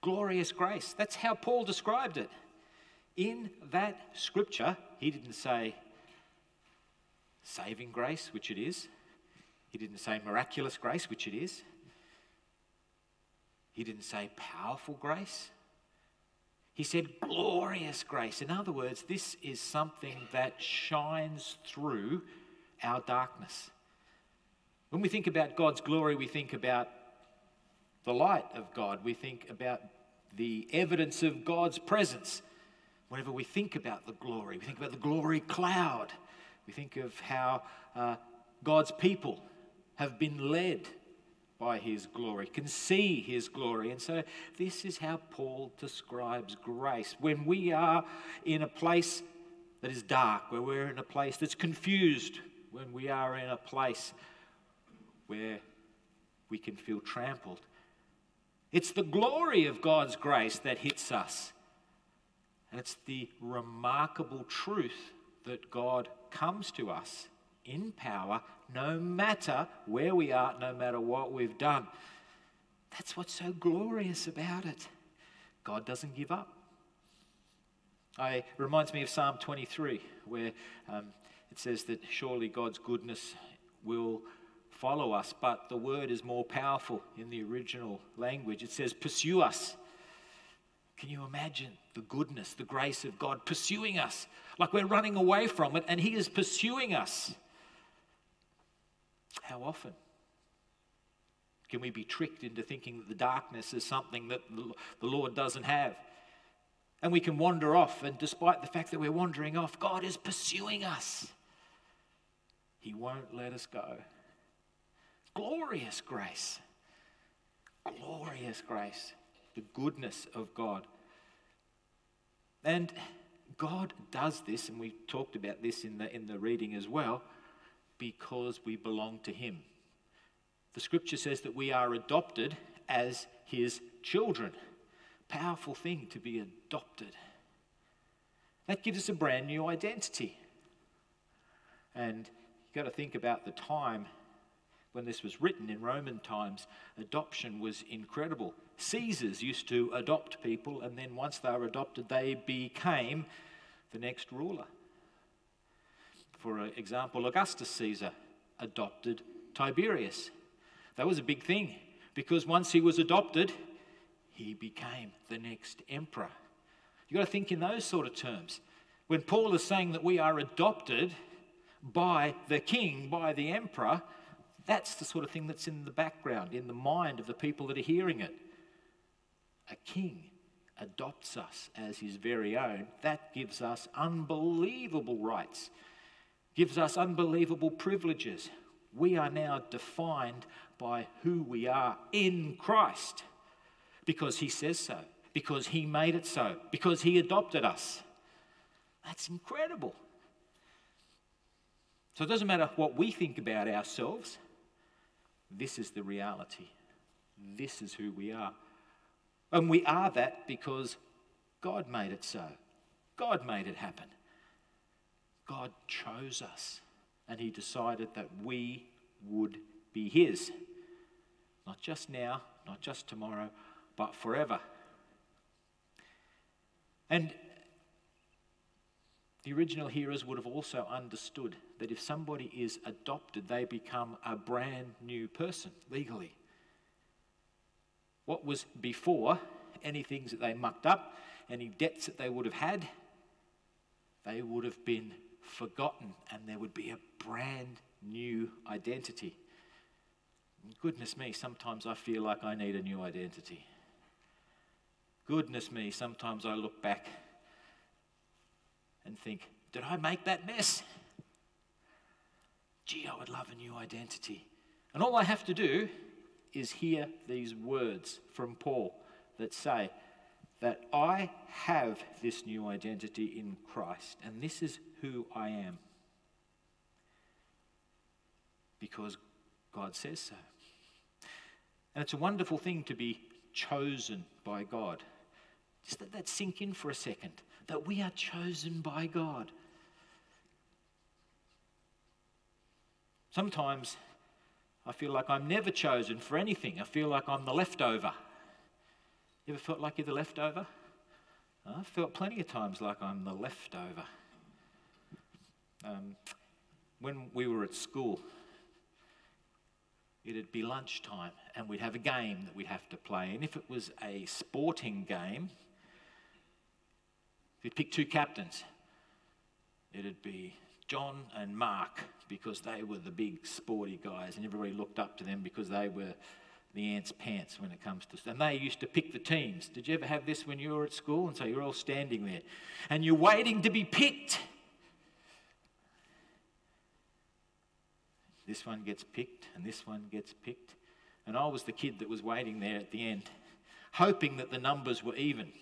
Glorious grace. That's how Paul described it. In that scripture, he didn't say saving grace, which it is. He didn't say miraculous grace, which it is. He didn't say powerful grace. He said glorious grace. In other words, this is something that shines through our darkness. When we think about God's glory, we think about the light of God. We think about the evidence of God's presence. Whenever we think about the glory, we think about the glory cloud. We think of how uh, God's people have been led by his glory, can see his glory. And so, this is how Paul describes grace. When we are in a place that is dark, where we're in a place that's confused, when we are in a place where we can feel trampled, it's the glory of God's grace that hits us. And it's the remarkable truth that God comes to us in power no matter where we are, no matter what we've done. That's what's so glorious about it. God doesn't give up. It reminds me of Psalm 23, where um, it says that surely God's goodness will follow us, but the word is more powerful in the original language. It says, pursue us. Can you imagine the goodness, the grace of God pursuing us? Like we're running away from it, and He is pursuing us. How often can we be tricked into thinking that the darkness is something that the Lord doesn't have? And we can wander off, and despite the fact that we're wandering off, God is pursuing us. He won't let us go. Glorious grace. Glorious grace. The goodness of God. And God does this, and we talked about this in the, in the reading as well because we belong to Him. The scripture says that we are adopted as His children. Powerful thing to be adopted. That gives us a brand new identity. And you've got to think about the time when this was written in Roman times. Adoption was incredible. Caesars used to adopt people, and then once they were adopted, they became the next ruler. For example, Augustus Caesar adopted Tiberius. That was a big thing because once he was adopted, he became the next emperor. You've got to think in those sort of terms. When Paul is saying that we are adopted by the king, by the emperor, that's the sort of thing that's in the background, in the mind of the people that are hearing it. A king adopts us as his very own. That gives us unbelievable rights gives us unbelievable privileges. We are now defined by who we are in Christ because He says so, because He made it so, because He adopted us. That's incredible. So it doesn't matter what we think about ourselves, this is the reality. This is who we are. And we are that because God made it so. God made it happen. God chose us and He decided that we would be His. Not just now, not just tomorrow, but forever. And the original hearers would have also understood that if somebody is adopted, they become a brand new person legally. What was before, any things that they mucked up, any debts that they would have had, they would have been forgotten and there would be a brand new identity. Goodness me, sometimes I feel like I need a new identity. Goodness me, sometimes I look back and think, did I make that mess? Gee, I would love a new identity. And all I have to do is hear these words from Paul that say that I have this new identity in Christ, and this is who I am. Because God says so. And it's a wonderful thing to be chosen by God. Just let that sink in for a second that we are chosen by God. Sometimes I feel like I'm never chosen for anything. I feel like I'm the leftover. You ever felt like you're the leftover? I've felt plenty of times like I'm the leftover. Um, when we were at school, it'd be lunchtime and we'd have a game that we'd have to play. And if it was a sporting game, you'd pick two captains. It'd be John and Mark because they were the big sporty guys and everybody looked up to them because they were the ants' pants when it comes to. And they used to pick the teams. Did you ever have this when you were at school? And so you're all standing there and you're waiting to be picked. This one gets picked and this one gets picked. And I was the kid that was waiting there at the end, hoping that the numbers were even.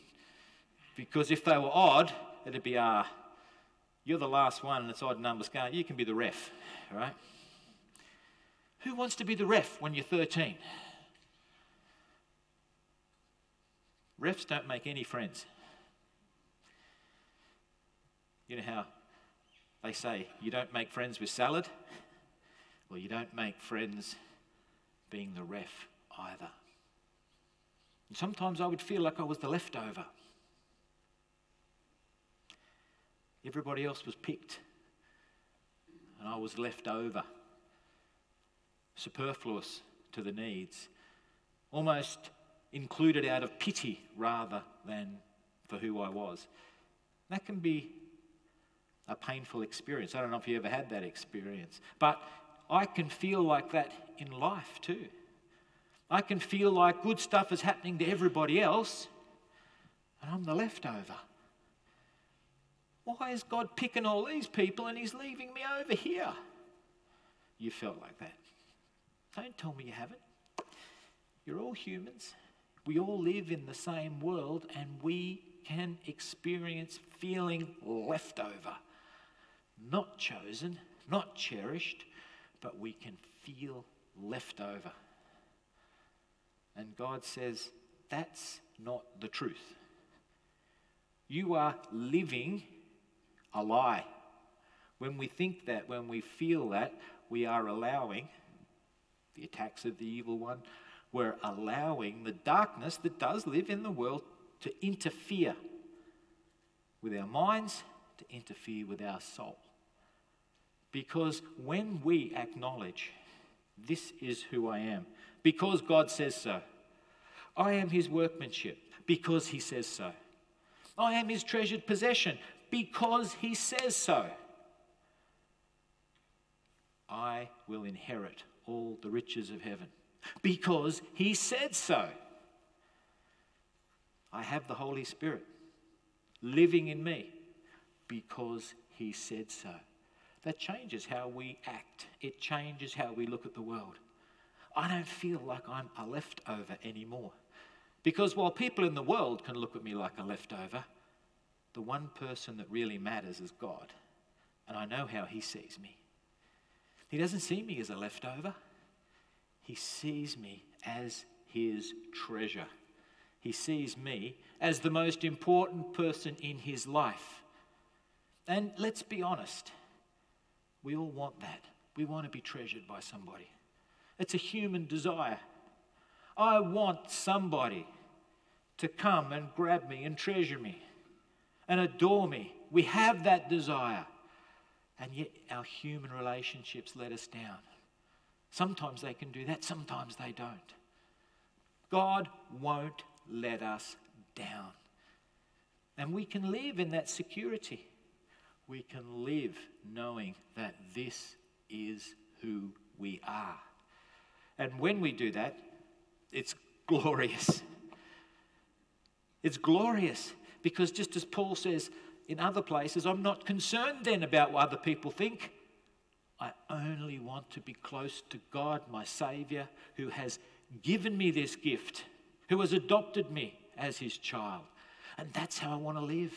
Because if they were odd, it'd be, ah, uh, you're the last one and it's odd numbers going, you can be the ref, right? Who wants to be the ref when you're 13? Refs don't make any friends. You know how they say you don't make friends with salad? Well, you don't make friends being the ref either. And sometimes I would feel like I was the leftover. Everybody else was picked, and I was left over, superfluous to the needs, almost included out of pity rather than for who I was. That can be a painful experience. I don't know if you ever had that experience, but I can feel like that in life too. I can feel like good stuff is happening to everybody else, and I'm the leftover. Why is God picking all these people and He's leaving me over here? You felt like that. Don't tell me you haven't. You're all humans. We all live in the same world, and we can experience feeling leftover, not chosen, not cherished, but we can feel left over. And God says, that's not the truth. You are living a lie. When we think that, when we feel that, we are allowing the attacks of the evil one, we're allowing the darkness that does live in the world to interfere with our minds, to interfere with our soul. Because when we acknowledge, this is who I am, because God says so, I am his workmanship, because he says so. I am his treasured possession, because he says so. I will inherit all the riches of heaven, because he said so. I have the Holy Spirit living in me because he said so that changes how we act. It changes how we look at the world. I don't feel like I'm a leftover anymore. Because while people in the world can look at me like a leftover, the one person that really matters is God. And I know how He sees me. He doesn't see me as a leftover, He sees me as His treasure. He sees me as the most important person in His life. And let's be honest. We all want that. We want to be treasured by somebody. It's a human desire. I want somebody to come and grab me and treasure me and adore me. We have that desire. And yet our human relationships let us down. Sometimes they can do that, sometimes they don't. God won't let us down. And we can live in that security we can live knowing that this is who we are. And when we do that, it's glorious. It's glorious because, just as Paul says in other places, I'm not concerned then about what other people think. I only want to be close to God, my Saviour, who has given me this gift, who has adopted me as his child. And that's how I want to live.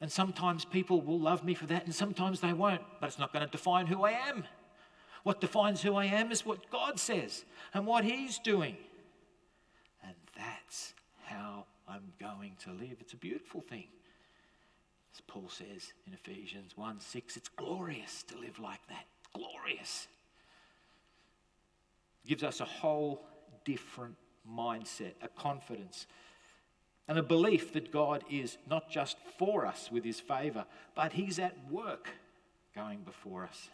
And sometimes people will love me for that, and sometimes they won't. But it's not going to define who I am. What defines who I am is what God says and what He's doing. And that's how I'm going to live. It's a beautiful thing. As Paul says in Ephesians 1 6, it's glorious to live like that. Glorious. It gives us a whole different mindset, a confidence, and a belief that God is not just for us with his favour, but he's at work going before us.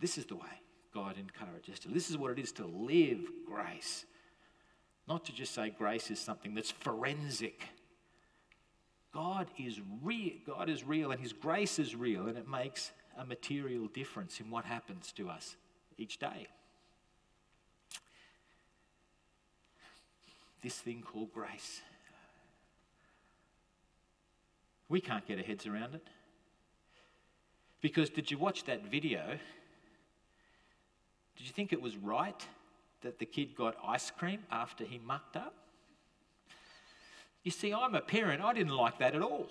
This is the way God encourages us to. This is what it is to live grace. Not to just say grace is something that's forensic. God is real. God is real and his grace is real and it makes a material difference in what happens to us each day. This thing called grace. We can't get our heads around it. Because did you watch that video? Did you think it was right that the kid got ice cream after he mucked up? You see, I'm a parent. I didn't like that at all.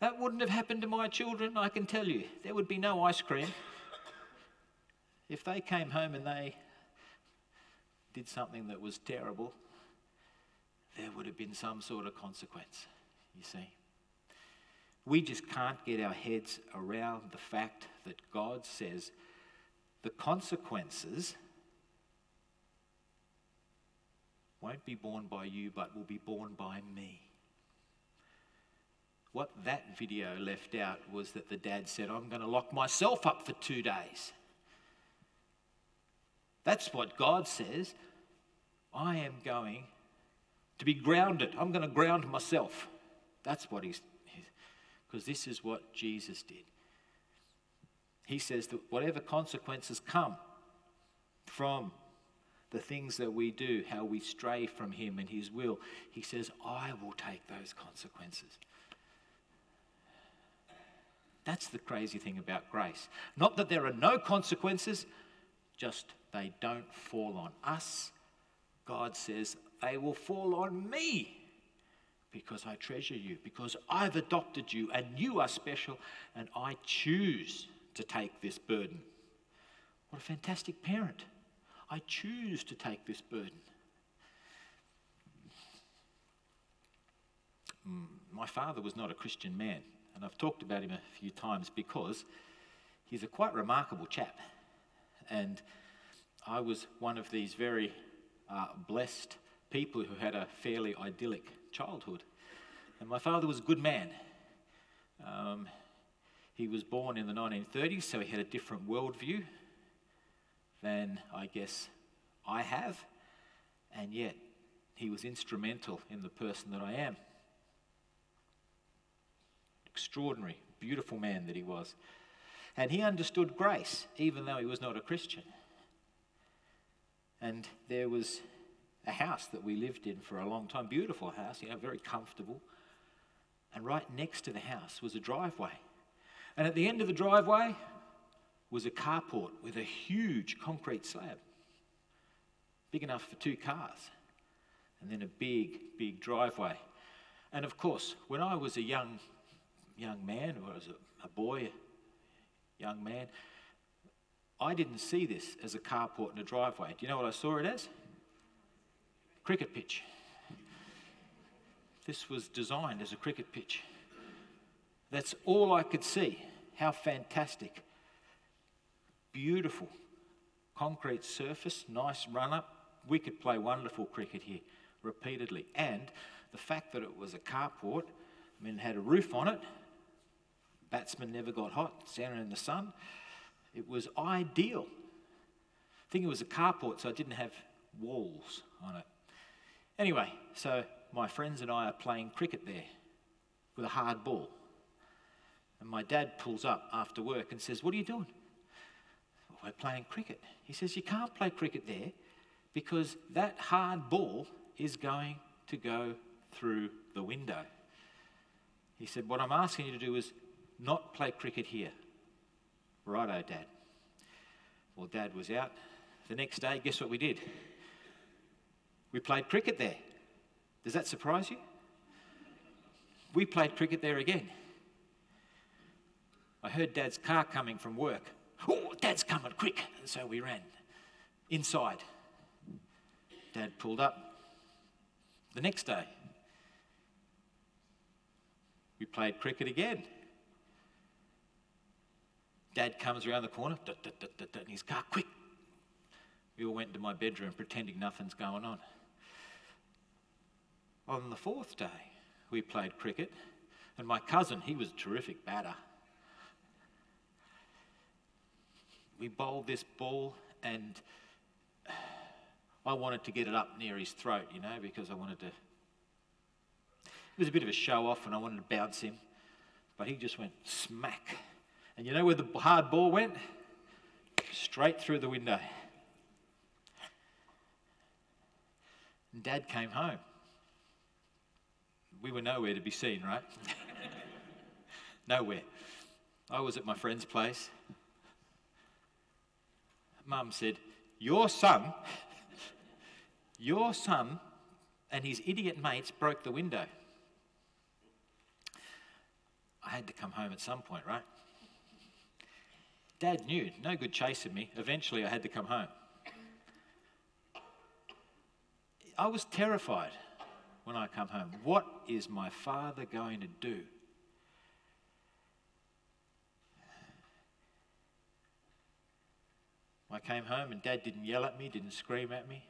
That wouldn't have happened to my children, I can tell you. There would be no ice cream. If they came home and they did something that was terrible, there would have been some sort of consequence, you see. We just can't get our heads around the fact that God says the consequences won't be borne by you, but will be borne by me. What that video left out was that the dad said, I'm going to lock myself up for two days. That's what God says. I am going to be grounded. I'm going to ground myself. That's what he's, because this is what Jesus did. He says that whatever consequences come from the things that we do, how we stray from Him and His will, He says, I will take those consequences. That's the crazy thing about grace. Not that there are no consequences, just they don't fall on us. God says, they will fall on me because I treasure you, because I've adopted you and you are special and I choose to take this burden. What a fantastic parent. I choose to take this burden. Mm, my father was not a Christian man, and I've talked about him a few times because he's a quite remarkable chap. And I was one of these very uh, blessed people who had a fairly idyllic childhood. And my father was a good man. Um, he was born in the 1930s, so he had a different worldview than I guess I have, and yet he was instrumental in the person that I am. Extraordinary, beautiful man that he was. And he understood grace, even though he was not a Christian. And there was a house that we lived in for a long time, beautiful house, you know, very comfortable. And right next to the house was a driveway. And at the end of the driveway was a carport with a huge concrete slab, big enough for two cars, and then a big, big driveway. And of course, when I was a young, young man, or as a, a boy, young man, I didn't see this as a carport and a driveway. Do you know what I saw it as? Cricket pitch. This was designed as a cricket pitch. That's all I could see. How fantastic. Beautiful. Concrete surface, nice run up. We could play wonderful cricket here repeatedly. And the fact that it was a carport, I mean, it had a roof on it, batsman never got hot, standing in the sun. It was ideal. I think it was a carport, so it didn't have walls on it. Anyway, so my friends and I are playing cricket there with a hard ball. And my dad pulls up after work and says, What are you doing? Playing cricket. He says, You can't play cricket there because that hard ball is going to go through the window. He said, What I'm asking you to do is not play cricket here. Righto, Dad. Well, Dad was out. The next day, guess what we did? We played cricket there. Does that surprise you? We played cricket there again. I heard Dad's car coming from work. Dad's coming, quick. And so we ran inside. Dad pulled up. The next day, we played cricket again. Dad comes around the corner, dut, dut, in his car, quick. We all went to my bedroom pretending nothing's going on. On the fourth day, we played cricket, and my cousin, he was a terrific batter. We bowled this ball, and I wanted to get it up near his throat, you know, because I wanted to. It was a bit of a show off, and I wanted to bounce him, but he just went smack. And you know where the hard ball went? Straight through the window. And Dad came home. We were nowhere to be seen, right? nowhere. I was at my friend's place. Mum said, Your son, your son and his idiot mates broke the window. I had to come home at some point, right? Dad knew, no good chasing me. Eventually, I had to come home. I was terrified when I come home. What is my father going to do? I came home and dad didn't yell at me, didn't scream at me.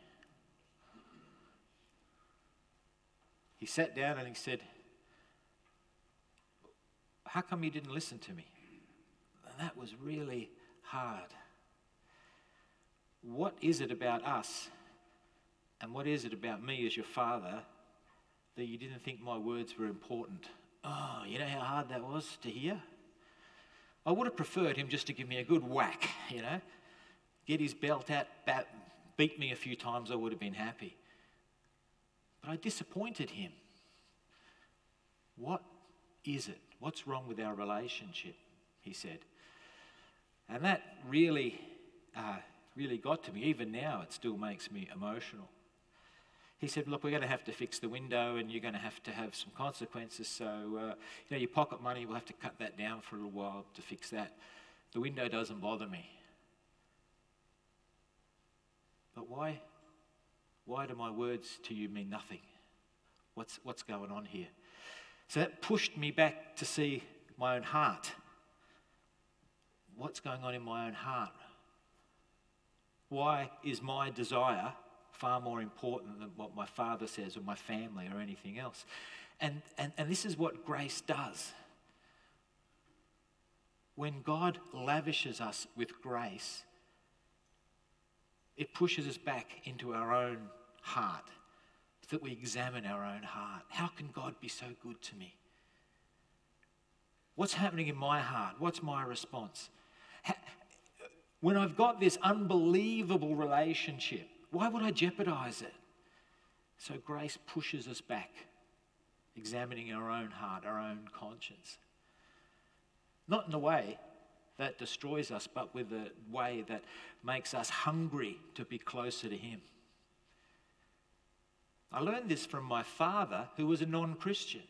He sat down and he said, How come you didn't listen to me? And that was really hard. What is it about us and what is it about me as your father that you didn't think my words were important? Oh, you know how hard that was to hear? I would have preferred him just to give me a good whack, you know, get his belt out, bat, beat me a few times, I would have been happy. But I disappointed him. What is it? What's wrong with our relationship? He said. And that really, uh, really got to me. Even now, it still makes me emotional. He said, Look, we're going to have to fix the window and you're going to have to have some consequences. So, uh, you know, your pocket money, we'll have to cut that down for a little while to fix that. The window doesn't bother me. But why, why do my words to you mean nothing? What's, what's going on here? So that pushed me back to see my own heart. What's going on in my own heart? Why is my desire far more important than what my father says or my family or anything else? And, and, and this is what grace does. When God lavishes us with grace, it pushes us back into our own heart so that we examine our own heart. How can God be so good to me? What's happening in my heart? What's my response? When I've got this unbelievable relationship, why would I jeopardize it? So grace pushes us back, examining our own heart, our own conscience. Not in a way that destroys us, but with a way that makes us hungry to be closer to Him. I learned this from my father, who was a non Christian.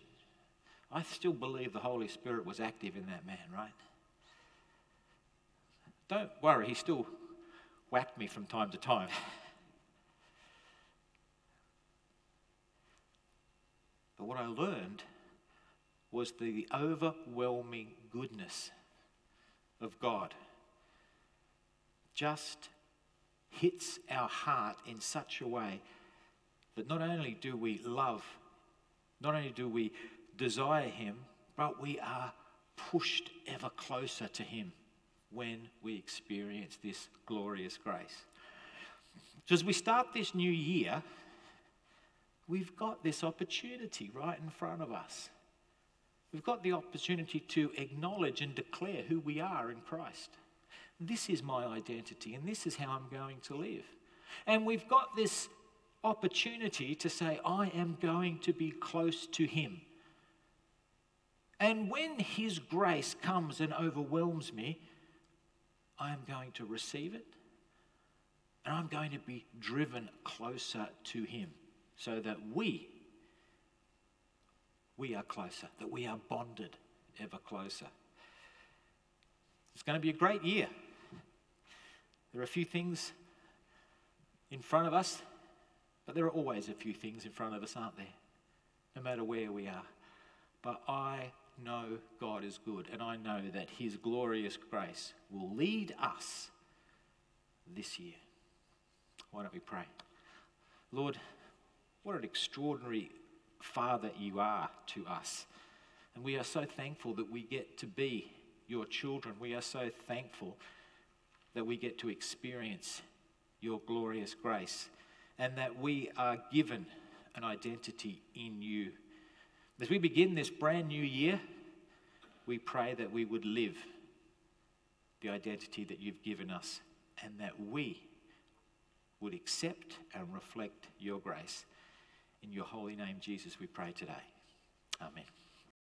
I still believe the Holy Spirit was active in that man, right? Don't worry, he still whacked me from time to time. but what I learned was the overwhelming goodness of God just hits our heart in such a way that not only do we love, not only do we desire Him, but we are pushed ever closer to Him when we experience this glorious grace. So, as we start this new year, we've got this opportunity right in front of us. We've got the opportunity to acknowledge and declare who we are in Christ. This is my identity, and this is how I'm going to live. And we've got this opportunity to say, I am going to be close to Him. And when His grace comes and overwhelms me, I am going to receive it and I'm going to be driven closer to Him so that we, we are closer, that we are bonded ever closer. It's going to be a great year. There are a few things in front of us but there are always a few things in front of us, aren't there? No matter where we are. But I know God is good, and I know that His glorious grace will lead us this year. Why don't we pray? Lord, what an extraordinary Father you are to us. And we are so thankful that we get to be your children. We are so thankful that we get to experience your glorious grace and that we are given an identity in you. As we begin this brand new year, we pray that we would live the identity that you've given us and that we would accept and reflect your grace. In your holy name, Jesus, we pray today. Amen.